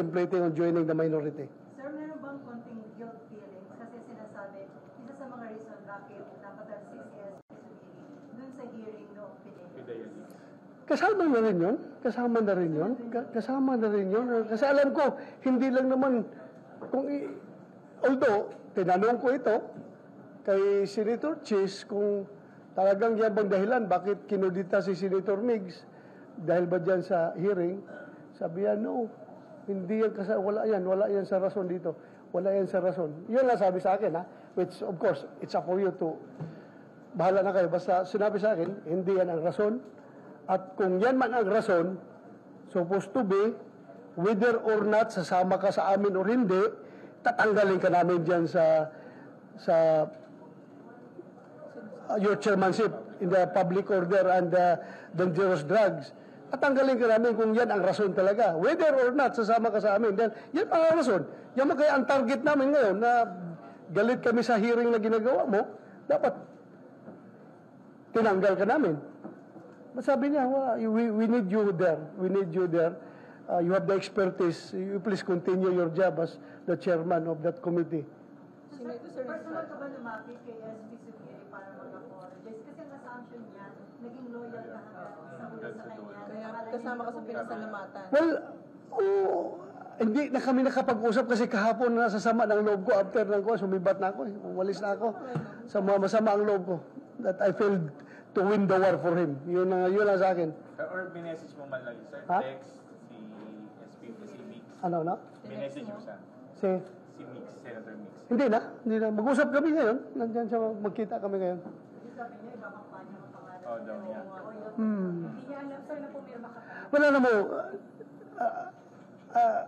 contemplating on joining the minority. Sir, meron bang konting guilt feelings? Kasi sinasabi, isa sa mga reason bakit napatalsik si Subiri dun sa hearing no Pinay. Kasama na rin yun. Kasama na rin yun. Ka- Kasama na rin yun. Kasi alam ko, hindi lang naman, kung i- although, tinanong ko ito kay Senator Chis kung talagang yan bang dahilan bakit kinudita si Senator Migs dahil ba dyan sa hearing, sabi yan, no, hindi yan, kasi wala yan, wala yan sa rason dito. Wala yan sa rason. Yun lang sabi sa akin, ha? Which, of course, it's up for you to, bahala na kayo. Basta sinabi sa akin, hindi yan ang rason. At kung yan man ang rason, supposed to be, whether or not sasama ka sa amin or hindi, tatanggalin ka namin dyan sa sa uh, your chairmanship in the public order and uh, dangerous drugs. Tatanggalin ka namin kung yan ang rason talaga. Whether or not sasama ka sa amin, then yan ang rason. Yan mo kaya ang target namin ngayon na galit kami sa hearing na ginagawa mo, dapat tinanggal ka namin. Sabi niya, "Wala, we, we need you there. We need you there. Uh, you have the expertise. You please continue your job as the chairman of that committee. So, sir, personal ka ba lumapit kay SP Subiri para mag-apologize? Kasi ang assumption niya, naging loyal ka hanggang sa ulo sa kanya. Kaya Akala kasama ka sa pinasalamatan. Well, oh, hindi na kami nakapag-usap kasi kahapon na sasama ng loob ko after ng ko, sumibat na ako eh. Umalis na ako. Sa mga masama ang loob ko. That I failed to win the war for him. Yun, ang yun lang sa akin. Or binessage mo man lang sir. Ha? Text si SP, si Mix. Ano na? Binessage mo siya. Si, Si Mix, Senator Mix. hindi na. Hindi na. Mag-usap kami ngayon. Nandyan siya, magkita kami ngayon. Sabi niya, iba kampanya ang pangalan. Oh, daw niya. Hmm. Hindi niya alam, sir, na pumirma pa. Wala na mo. uh, uh,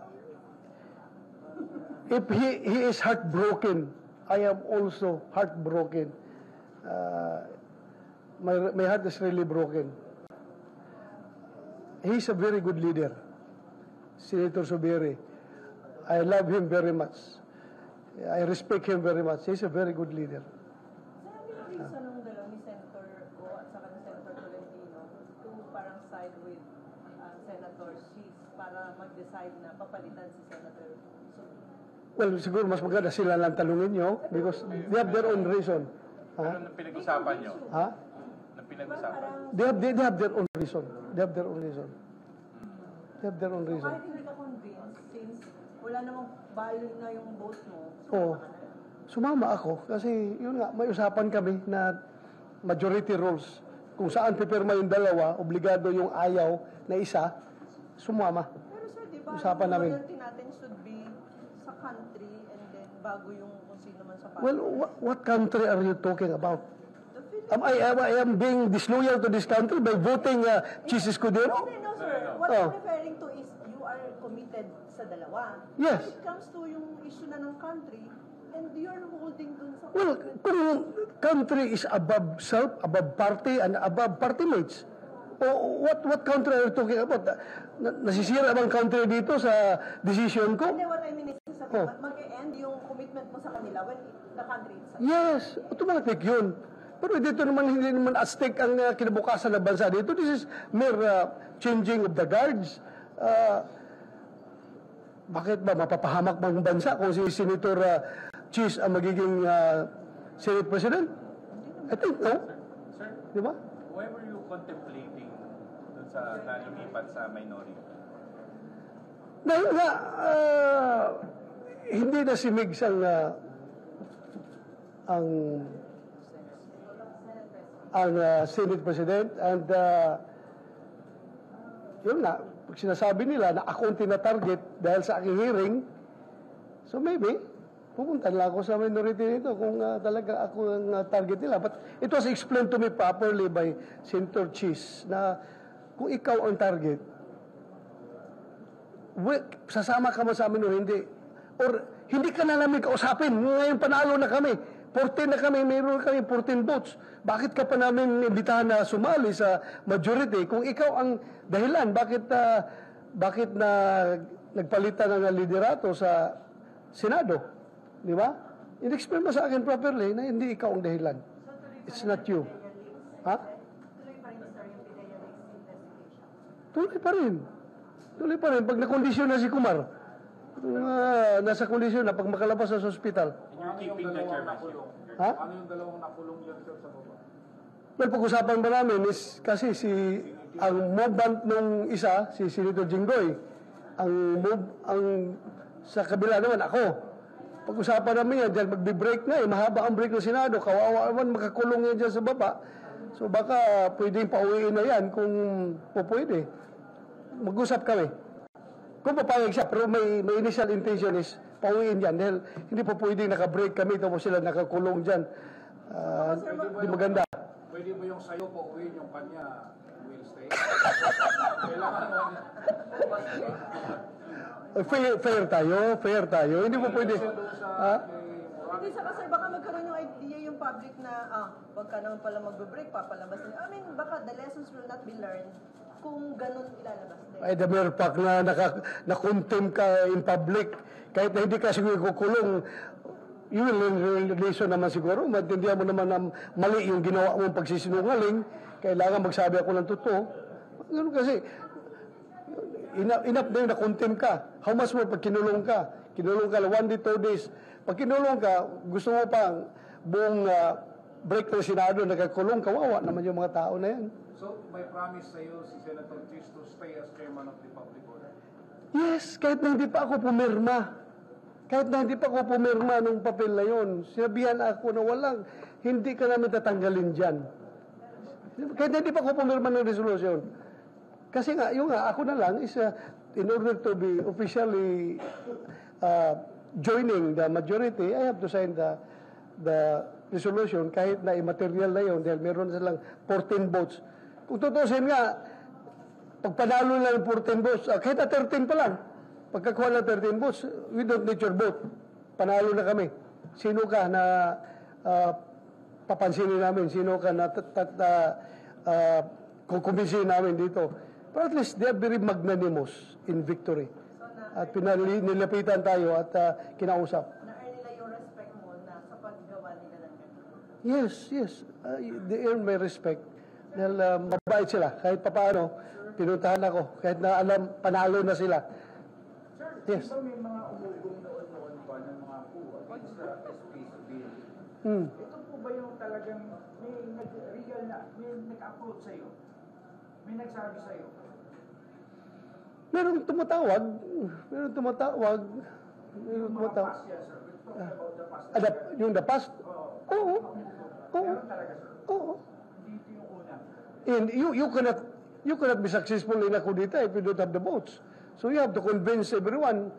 if he, he is heartbroken, I am also heartbroken. Uh, my, my heart is really broken. He's a very good leader, Senator Subiri. I love him very much. I respect him very much. He's a very good leader. Sir, to parang side uh, Senator Sheets para mag-decide na papalitan si Senator? Well, siguro mas maganda sila lang talungin nyo because they have their own reason. Ha? Ano nang pinag-usapan nyo? Ha? Nang pinag-usapan? They have, they, they have their own reason. They have their own reason. They have their own reason. Kahit hindi ka convinced, since wala namang value na yung vote mo, Oo. na. Sumama ako kasi yun nga, may usapan kami na majority rules. Kung saan pipirma yung dalawa, obligado yung ayaw na isa, sumama. Pero sir, di ba, Usapan namin. loyalty natin should be sa country and then bago yung kung sino man sa Well, party. what, what country are you talking about? The Philippines. Am I, am I am being disloyal to this country by voting uh, Jesus Escudero? Hindi, no, sir. What Oh. I'm referring to is you are committed sa dalawa. Yes. When it comes to yung issue na ng country, and you're holding dun sa Well, kung country is above self, above party, and above party mates, o what what country are you talking about? Na, nasisira bang country dito sa decision ko? Hindi, what I mean is, sa Oh. mag-e-end yung commitment mo sa kanila when the country is Yes, automatic yun. Pero dito naman, hindi naman at stake ang uh, kinabukasan ng bansa dito. This is mere uh, changing of the guards. Uh, bakit ba mapapahamak bang bansa kung si Senator uh, Cheese ang magiging uh, Senate President? I think no. Sir, Di ba? why were you contemplating dun sa na lumipat sa minority? Dahil nga, ah, hindi na si Migs ang, ah, ang, ang ah, Senate President and ah, yun nga, pag sinasabi nila na ako ang tinatarget dahil sa aking hearing, so maybe, pupunta lang ako sa minority nito kung ah, talaga ako ang ah, target nila. But it was explained to me properly by Senator Cheese na kung ikaw ang target, we- sasama ka mo sa amin o hindi. Or hindi ka na namin kausapin. Ngayon panalo na kami. 14 na kami, mayroon kami 14 votes. Bakit ka pa namin imbitahan na sumali sa majority kung ikaw ang dahilan? Bakit ah, bakit na nagpalitan ng liderato sa Senado? Di ba? In-explain mo sa akin properly na hindi ikaw ang dahilan. It's not you. Ha? Tuloy pa rin. Tuloy pa rin. Tuloy pa rin. Pag nakondisyon na si Kumar, Ah, nasa kondisyon na pag makalabas sa ospital. You're keeping the chairmanship. Ha? Ano yung dalawang nakulong yan sir sa baba? Well, pag-usapan ba namin is kasi si ang movement nung isa, si Senator Jinggoy, ang move, ang sa kabila naman ako. Pag-usapan namin yan, dyan magbe-break na eh, mahaba ang break ng Senado, kawawa naman makakulong yan dyan sa baba. So baka pwedeng pauwiin na yan kung po pwede. Mag-usap kami. Kung papayag siya, pero may, may initial intention is pauwiin yan dahil hindi po pwedeng naka-break kami tapos sila nakakulong dyan. Ah, di maganda. Pwede ba yung sayo po uwiin yung kanya will stay? Kailangan mo Fair, fair tayo, fair tayo. Hindi po pwede. Ha? Murag. Hindi sa kasi baka magkaroon yung idea yung public na, ah, wag ka naman pala magbe-break, papalabas nila. I mean, baka the lessons will not be learned kung ganun ilalabas din. Ay, the mere fact na naka, na-contempt ka in public, kahit na hindi ka siguro kukulong, you will learn lesson naman siguro. Maintindihan mo naman na mali yung ginawa mong pagsisinungaling. Kailangan magsabi ako ng totoo. Ganun kasi, enough, enough na yung na-contempt ka. How much more pag kinulong ka? Kinulong ka one day, two days. Pag kinulong ka, gusto mo pa buong ah, break ng Senado, nagkakulong, kawawa naman yung mga tao na yan. So, may promise sa iyo si Senator Chis to stay as chairman of the public order. Yes, kahit na hindi pa ako pumirma. Kahit na hindi pa ako pumirma nung papel na yun, sinabihan ako na walang, hindi ka namin tatanggalin dyan. Kahit na hindi pa ako pumirma ng resolution. Kasi nga, yung nga, ako na lang is, uh, in order to be officially uh, joining the majority, I have to sign the the resolution kahit na immaterial na yun dahil meron silang 14 votes. Kung tutusin nga, pag panalo lang ng 14 votes, ah, kahit na 13 pa lang, pagkakuha ng 13 votes, we don't need your vote. Panalo na kami. Sino ka na ah, papansinin namin? Sino ka na tat, tat, ah, kukumbinsin namin dito? But at least they are very magnanimous in victory. At pinali, nilapitan tayo at ah, kinausap. Na-earn nila yung respect mo na sa paggawa nila ng ganun. Yes, yes. Uh, they earn my respect. Dahil uh, mabait sila. Kahit papaano, pinuntahan ako. Kahit na alam, panalo na sila. Yes. Di ba may mga umugong noon-noon pa ng mga po against the bill? Hmm. Ito po ba yung talagang may nag-real na, may nag-upload sa iyo? May nagsabi sa iyo? Meron tumatawag. Meron tumatawag. Meron tumatawag. about the past. Ah, the- yung the past? Oo. Oo. Oo. Una. And you, you cannot you cannot be successful in a coup d'etat if you don't have the votes. So you have to convince everyone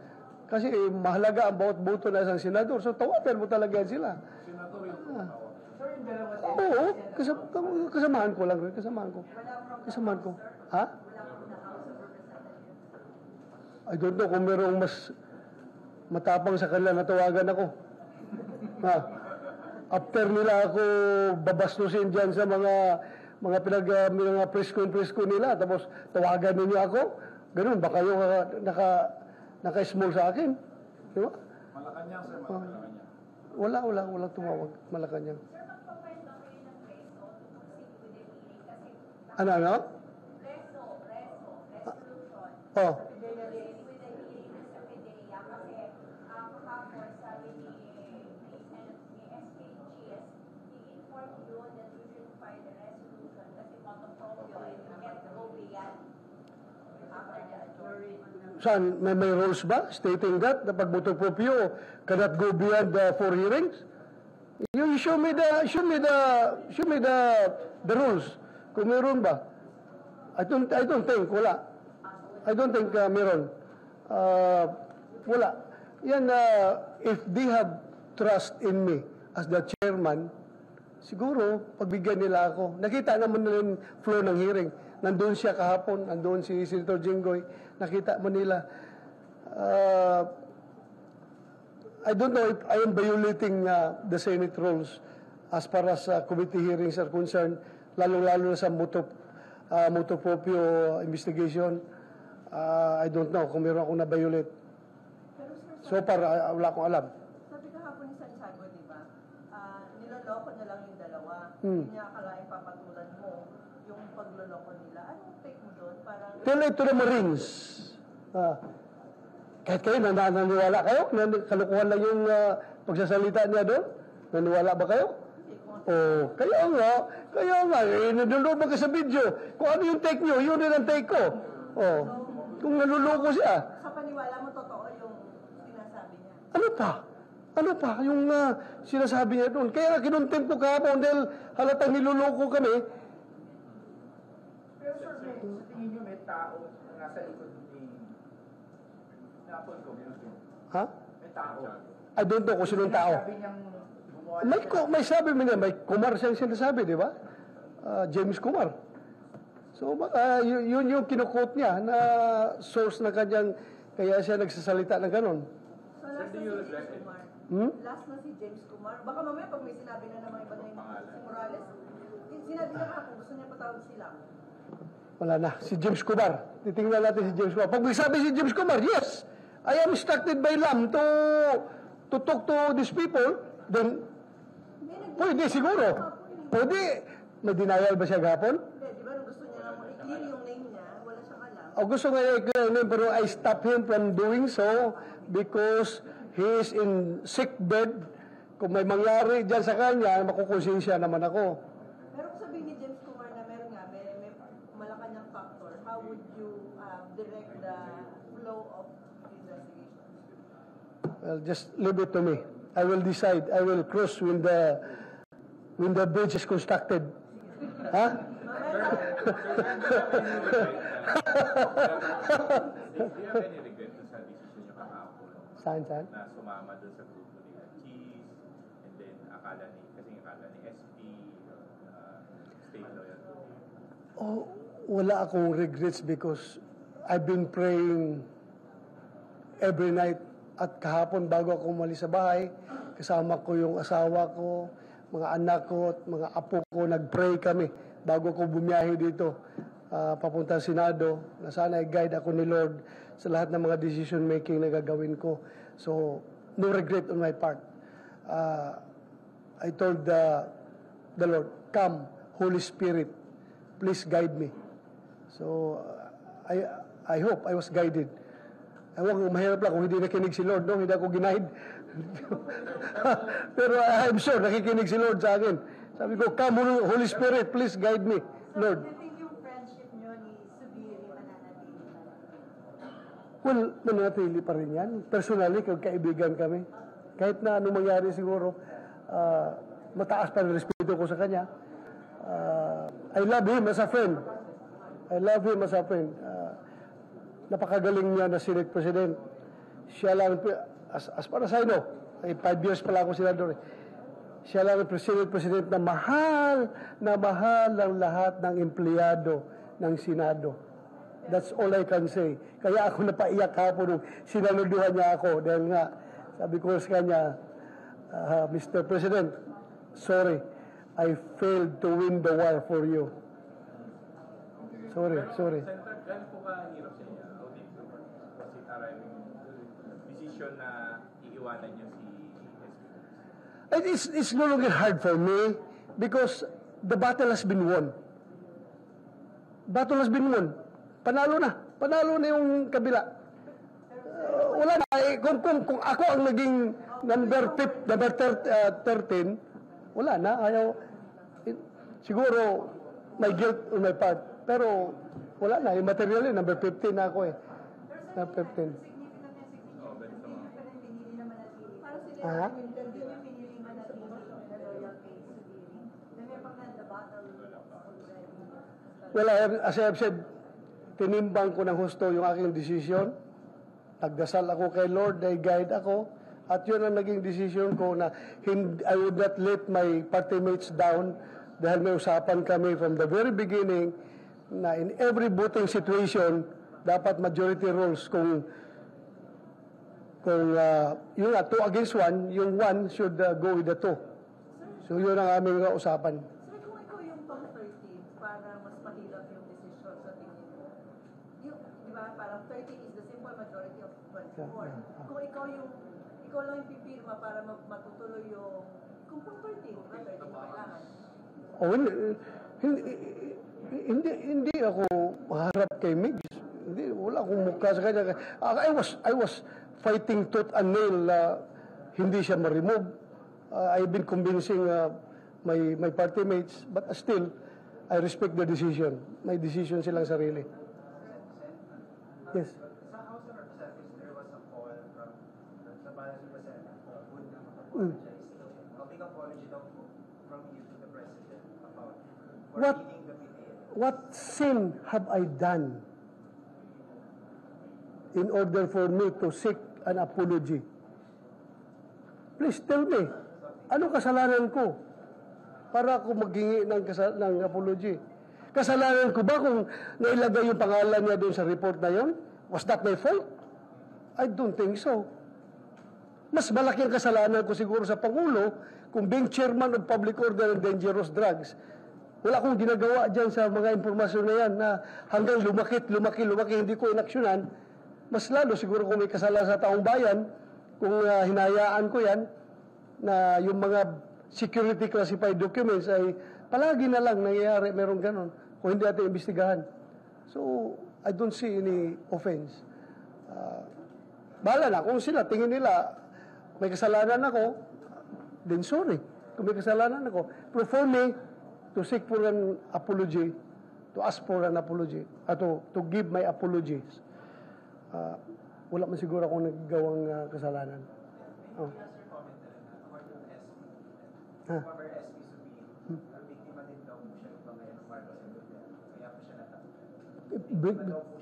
kasi eh, mahalaga ang bawat boto na isang senador. So tawagan mo talaga yan sila. Senator yung tumatawag. Sir, yung dalawa Oo, kasam, kasamahan ko lang kasamahan ko. Kasamahan ko. Ha? I don't know kung merong mas matapang sa kanila na tawagan ako. Ha? After nila ako babastusin dyan sa mga mga pinag uh, mga presko presko nila tapos tawagan ninyo ako ganun baka yung uh, naka naka small sa akin di ba Malacanang, sir. Malacanang. wala wala wala tumawag Malacanang ano ano oh Saan? May, may rules ba stating that? Na pag motor proprio cannot go beyond the four hearings? You show me the, show me the, show me the, the rules. Kung meron ba? I don't, I don't think, wala. I don't think uh, meron. Uh, wala. Yan, uh, if they have trust in me as the chairman, siguro, pagbigyan nila ako. Nakita naman nila yung flow ng hearing. Nandun siya kahapon, nandun si Senator Jinggoy. Nakita mo nila. Uh, I don't know if I am violating uh, the Senate rules as far as uh, committee hearings are concerned, lalo-lalo na sa moto, uh, motopropio investigation. Uh, I don't know kung meron akong na-violate. So far, uh, wala akong alam. sabi kahapon ni Santiago, di ba? Ah, niloloko niya lang yung dalawa. Hmm. Hindi niya akalain papatulan mo yung pagloloko nila. Anong take mo doon? Parang... Tell it to the Marines. Ah, Kahit kayo, nan- naniwala kayo? Na kalukuhan lang yung ah, pagsasalita niya doon? Naniwala ba kayo? Oh, kaya nga, kaya nga, eh, nanonood ka sa video. Kung ano yung take nyo, yun rin ang take ko. Oh, kung naluloko siya, Sa paniwala mo, totoo yung sinasabi niya. ano pa? Ano pa yung ah, sinasabi niya doon? Kaya kinontent ko kahapon dahil halatang niluloko kami. Pero sir, may, sa tao na nasa likod ni Napol ko, Ha? may tao. I don't know kung sinong tao. Sabi niyang May, ng- ko- may sabi mo niya, may Kumar siyang sinasabi, di ba? Ah, James Kumar. So, baka yun, yun yung kinukot niya na source na kanyang, kaya siya nagsasalita ng ganon. So last na si James? Kumar. Hmm? Last na si James Kumar. Baka mamaya pag may sinabi na naman iba na yung si Morales, sinabi niya pa kung gusto niya patawag sila. Wala na. Si James Kumar. Titingnan natin si James Kumar. Pag may sabi si James Kumar, yes, I am instructed by Lam to to talk to these people, then pwede siguro. Pwede. May denial ba siya gapon? Hindi, di ba nung gusto niya lang i-clear yung name niya, wala siyang alam. O gusto nga niya i-clear name, pero I stop him from doing so because he is in sick bed. Kung may mangyari dyan sa kanya, makukonsensya naman ako. Well, just leave it to me. I will decide. I will cross when the when the bridge is constructed. Ha? Do you have any regret dun sa decision niyo kahapon Saan, saan? na sumama dun sa grupo ni Cheese and then akala ni, kasi akala ni SP, uh, state lawyer. Oh, wala akong regrets because I've been praying every night at kahapon bago ako umalis sa bahay. Kasama ko yung asawa ko, mga anak ko, at mga apo ko. Nag-pray kami bago ko bumiyahe dito ah, papunta sa Senado na sana i-guide ako ni Lord sa lahat ng mga decision making na gagawin ko. So, no regret on my part. Ah, I told the, the Lord, come, Holy Spirit, please guide me. So, uh, I, I hope I was guided. Ewan ko, mahirap lang kung hindi nakinig si Lord, no? Hindi ako ginaid. Pero I'm sure nakikinig si Lord sa akin. Sabi ko, come, Holy- Spirit, please guide me, Lord. Well, manatili pa rin yan. Personally, kaibigan kami. Kahit na anong mangyari siguro, ah, mataas pa rin respeto ko sa kanya. Ah, I love him as a friend. I love him as a friend. Napakagaling niya na Senate President. Siya lang, as, as far as I ay five years pala ako senador eh. Siya lang ang Senate President na mahal, na mahal ang lahat ng empleyado ng Senado. That's all I can say. Kaya ako napaiyak hapon nung sinaluduhan niya ako dahil nga, sabi ko sa kanya, "Ah, Mr. President, sorry, I failed to win the war for you. Sorry, sorry. Senator, gano'n po kahirap sa inyo? How did you was it arriving decision na iiwanan niyo si SP? And it's, no longer hard for me because the battle has been won. Battle has been won. Panalo na. Panalo na yung kabila. Uh, wala na. Eh, kung, kung, kung ako ang naging number, fif, number thir- uh, 13, wala na. Ayaw. Eh, siguro, may guilt on my part. Pero, wala na. Yung material yun, number 15 na ako eh. Na 15. Already. Well, I have, as I have said, tinimbang ko ng husto yung aking desisyon. Nagdasal ako kay Lord, ay guide ako. At yun ang naging decision ko na hindi, I would not let my party mates down dahil may usapan kami from the very beginning na in every voting situation, dapat majority rules kung kung uh, yung uh, two against one, yung one should uh, go with the two. So yun ang aming uh, usapan. Sir, kung ikaw yung pang 13 para mas mahirap yung decision sa tingin mo, yung, di ba, parang 13 is the simple majority of 24. Kung ikaw yung, ikaw lang yung pipirma para matutuloy yung, kung pang 13, di ba, 13 yung kailangan. Oh, hindi, hindi, hindi, ako maharap kay Migs. Hindi, wala akong mukha sa kanya. I was, I was fighting tooth and nail na hindi siya ma-remove. Ah, I've been convincing ah, my, my party mates, but still, I respect the decision. May decision silang sarili. Yes. Mm. What-. What sin have I done in order for me to seek an apology? Please tell me, ano kasalanan ko para ako maghingi ng, kasal- ng apology? Kasalanan ko ba kung nailagay yung pangalan niya doon sa report na yon? Was that my fault? I don't think so. Mas malaki ang kasalanan ko siguro sa Pangulo kung being chairman of public order and dangerous drugs. Wala akong ginagawa dyan sa mga impormasyon na yan na hanggang lumakit, lumaki, lumaki, hindi ko inaksyonan. Mas lalo siguro kung may kasalanan sa taong bayan, kung ah, hinayaan ko yan, na yung mga security classified documents ay palagi na lang nangyayari, meron ganon, kung hindi natin imbestigahan. So, I don't see any offense. Ah, Bahala na. Kung sila, tingin nila, may kasalanan ako, then sorry. Kung may kasalanan ako. But for me, to seek for an apology, to ask for an apology, at to, to give my apologies, ah, wala man siguro akong naggawang ah, kasalanan. Oh. Ha? uh. Uh, that's uh, possible?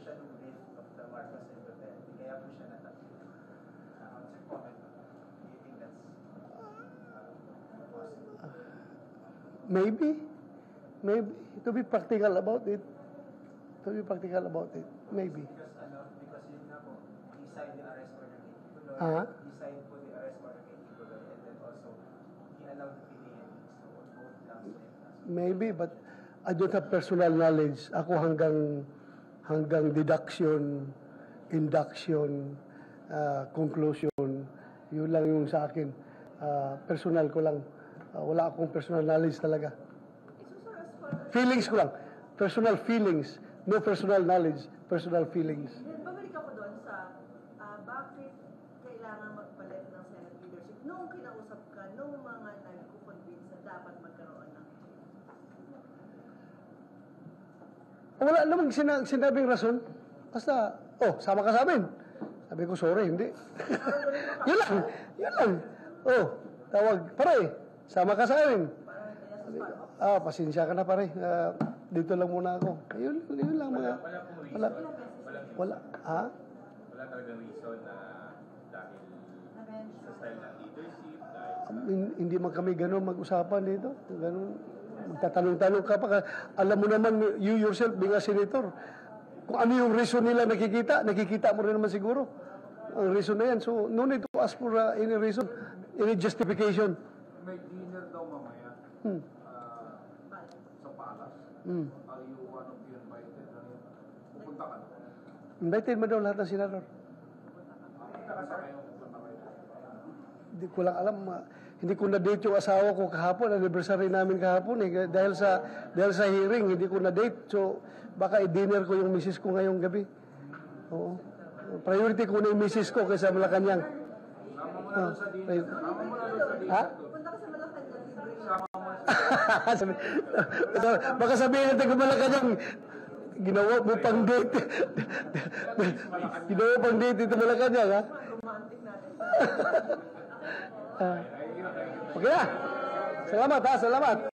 maybe, maybe, to be practical about it, to be practical about it, maybe. Because ano, because yun nga po, he signed the arrest order kay Tuloy. Ah. He signed po the arrest order kay Tuloy and then also he allowed the PDN. So on both and Maybe, but I don't have personal knowledge. Ako hanggang hanggang deduction, induction, uh, conclusion, yun lang yung sa akin. Uh, personal ko lang. Uh, wala akong personal knowledge talaga. Feelings ko lang. Personal feelings. No personal knowledge. Personal feelings. Babalik ako doon sa ah, bakit kailangan magpalit ng Senate leadership nung kinausap ka nung mga nagko-convince na dapat magkaroon ng Wala namang sina- sinabing rason. Basta, oh, sama ka sa amin. Sabi ko, sorry, hindi. yun lang, yun lang. Oh, tawag, pare, sama ka sa amin. Ah, pasensya ka na pare. Ah, dito lang muna ako. Yun, yun lang mga... Wala pong reason. Wala. Walang Wala. Ha? Wala talagang reason na dahil sa style ng leadership, dahil sa Hin- Hindi man kami ganun mag-usapan dito. Ganun. Magtatanong-tanong ka pa. Alam mo naman, you yourself, being a senator, kung ano yung reason nila nakikita, nakikita mo rin naman siguro. Ang reason na yan. So, no need to ask for uh, any reason, any justification. May dinner daw mamaya Hmm. Ah. Hmm. Are you one of the invited? Ano, Pupunta ka na. Invited mo daw lahat ng senador. Pupunta ka sa kayo, pupunta kayo. Hindi ko lang alam. ah, hindi ko na-date yung asawa ko kahapon. Anniversary namin kahapon eh. Dahil sa, dahil sa hearing, hindi ko na-date. So, baka i-dinner ko yung misis ko ngayong gabi. Oo. Priority ko na yung misis ko kaysa Malacanang. Sama mo na doon sa dinner. priority. Sama mo na doon sa dinner. Ha? Punta ka sa baka sabihin natin kung Malacanang, ginawa mo pang date. ginawa pang date ito Malacanang, ha? Ah. okay na. Salamat, ha? Salamat.